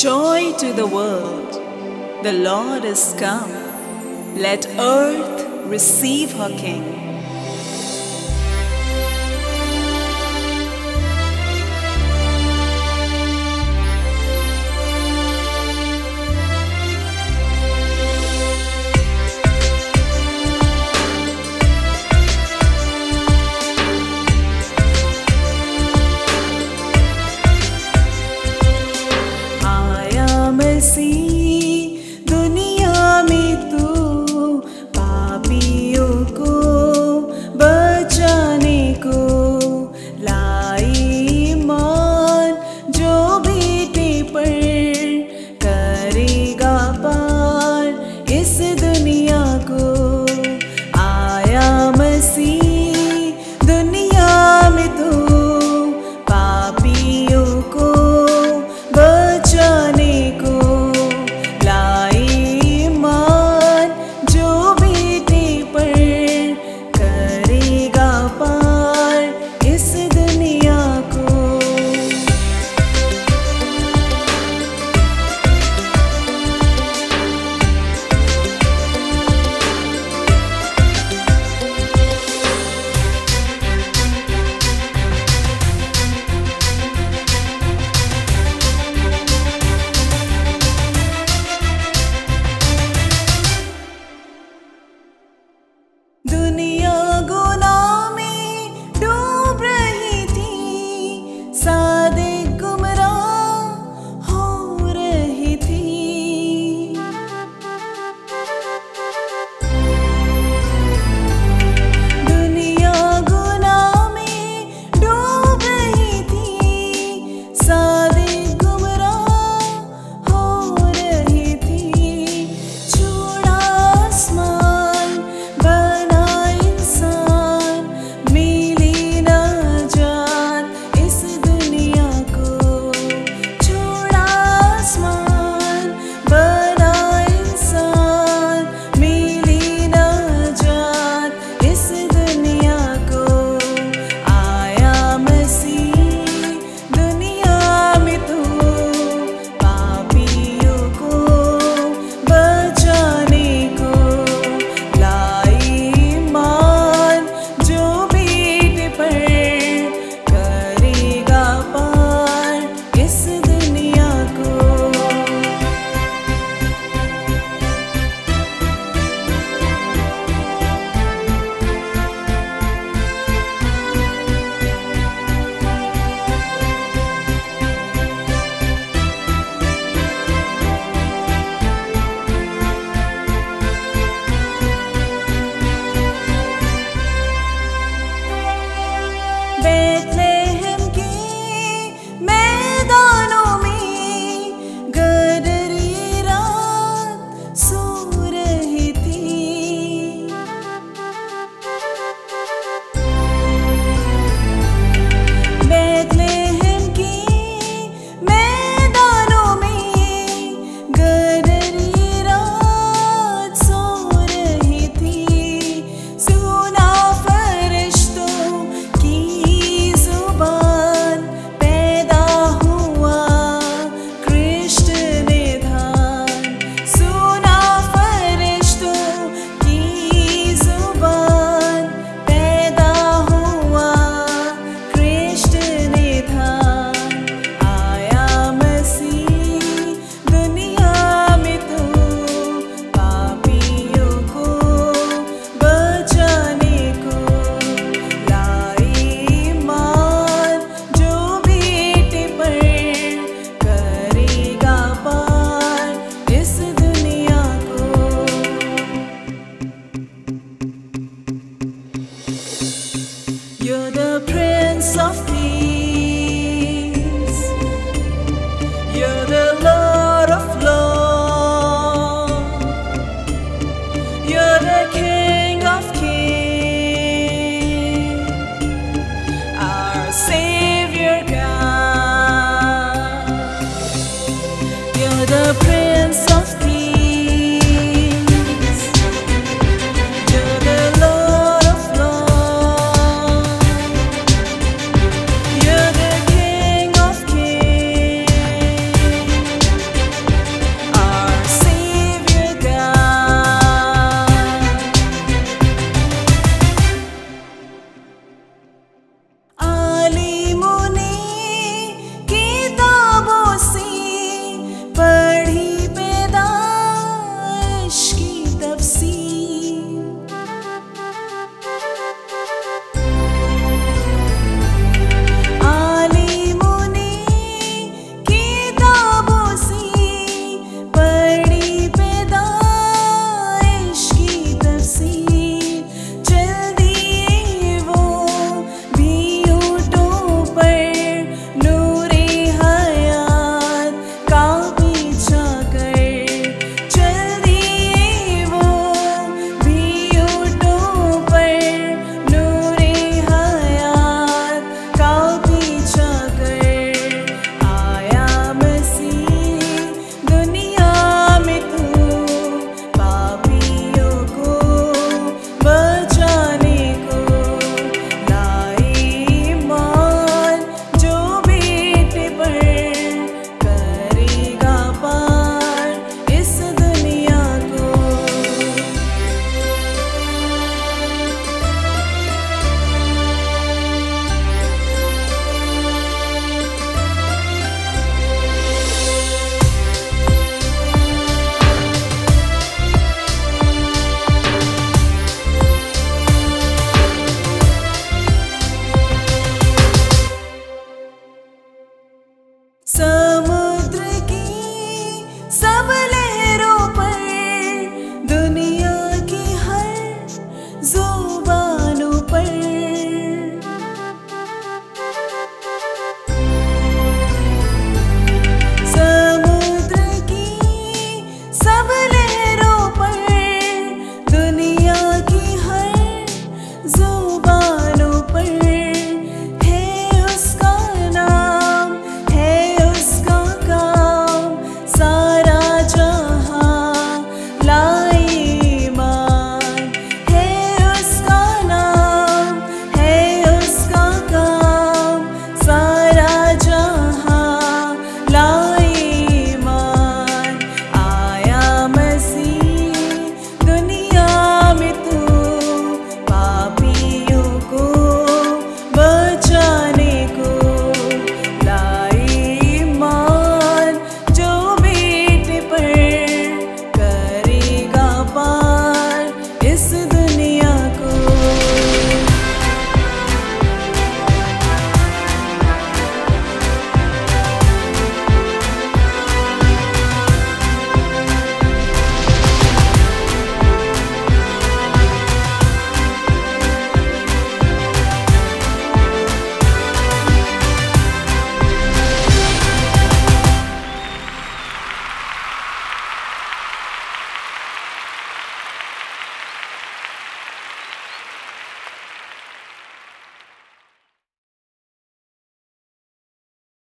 Joy to the world, the Lord is come. Let earth receive her King.